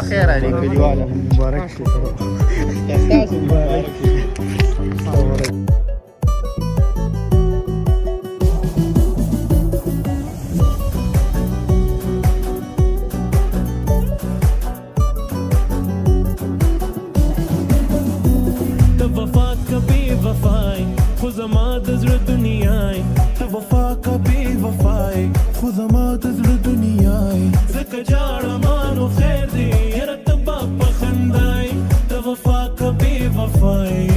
خیر عليك کلیواله مبارک شي تاسو مبارک شي د وفا کبي وفای خو زما د زړه دنیاي د وفا for you.